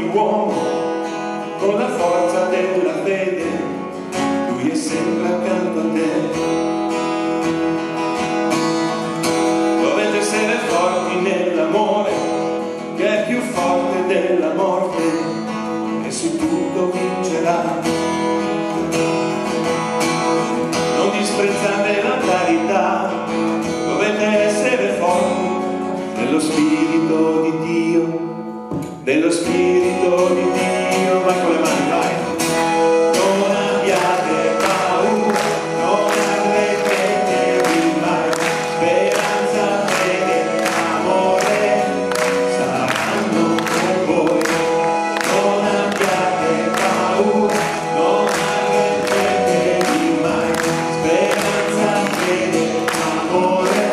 ogni uomo con la forza della fede lui è sempre accanto a te. Dovete essere forti nell'amore che è più forte della morte e su tutto vincerà. Non disprezzate la carità dovete essere forti nello spirito di Dio dello Spirito di Dio, vai con le mani, vai. Non abbiate paura, non arrepentevi mai, speranza, fede, amore, saranno con voi. Non abbiate paura, non arrepentevi mai, speranza, fede, amore,